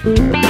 Thank